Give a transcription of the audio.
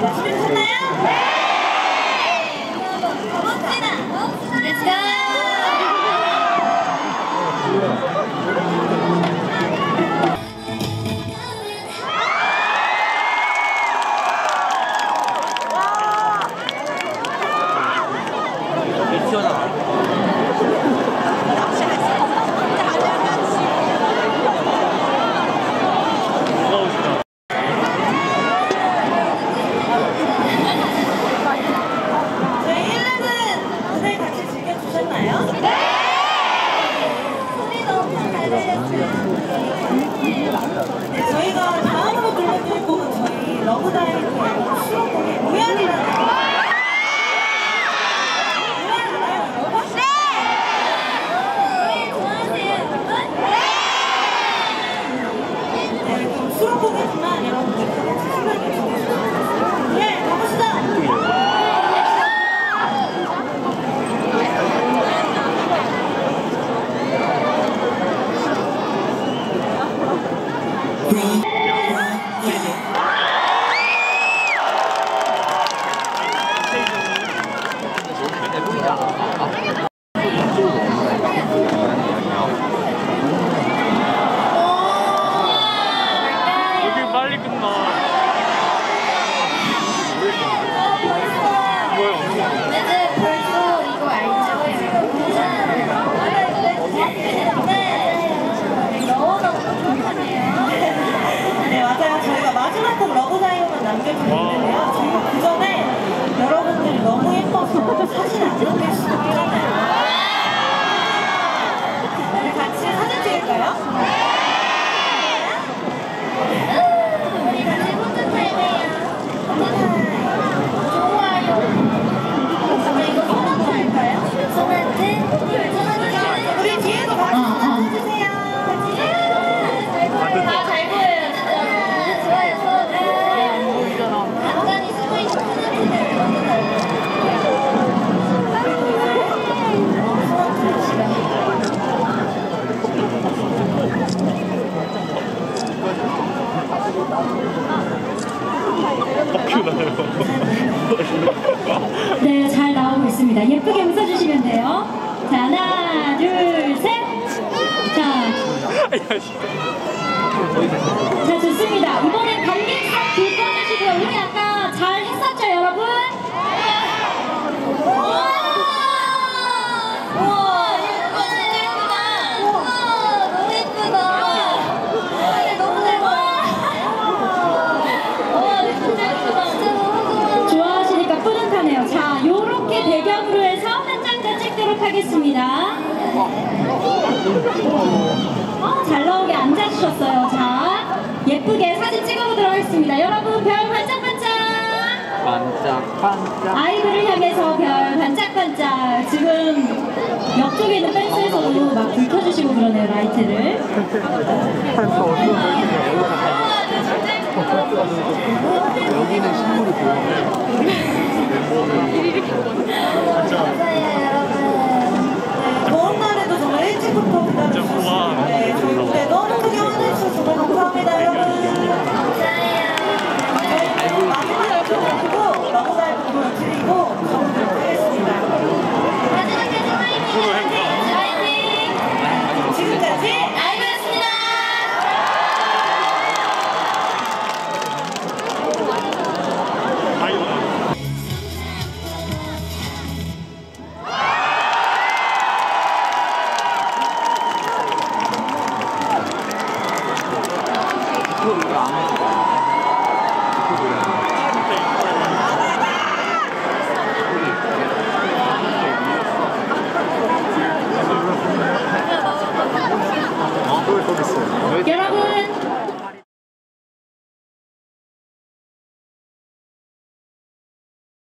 Thank you. 네, 저희가 다음으로 들려드릴 곡은 저희 러브다이브의 수록곡의 우연이라는 곡. 우연 알아요, 여러분? 네, 좀 수록곡이지만 여러분들 같이 신나게 즐겨주세요. 네, 가봅시다! 여기 빨리 끝나. 뭐야? 네네 벌써 이거 알죠? 너무너무 좋네요. 네, 맞아요. 저희가 마지막 곡 러브다이어만 남겨드렸는데요. 저희가 그 전에 여러분들이 너무 예뻐서 사진 안 없잖아요. 우리 같이 사진 찍을까요? 우리 같이 포토 타임해요. 좋아요. 우리 이거 소나트 할까요? 소나트? 소나트? 우리 뒤에도 같이 사진 찍어주세요. 다잘 보여요, 진짜. 좋아요, 소나트. 간단히 숨어 있는 소나트를 너무 잘 보여요. 네, 잘 나오고 있습니다. 예쁘게 웃어주시면 돼요. 자, 하나, 둘, 셋. 자, 자, 좋습니다. 이번엔 관객석 불 꺼주시고요. 우리 아까 잘 했었죠, 여러분? 우와! 우와, 이거 진짜 예쁘다. 우와, 너무 예쁘다. 우와, 얘 너무 잘 보여. 우와, 이거 진짜 예쁘다. 진짜 너무 좋아. 좋아하시니까 뿌듯하네요. 자, 요렇게 배경으로 해서 한 장 더 찍도록 하겠습니다. 어, 잘 나오게 앉아주셨어요. 자, 예쁘게 사진 찍어보도록 하겠습니다. 여러분, 별 반짝반짝! 반짝반짝. 아이들을 향해서 별 반짝반짝. 지금 옆쪽에 있는 펜스에서도 막 불 켜주시고 그러네요, 라이트를. 여기는 식물이 보여. Jump along. หลัง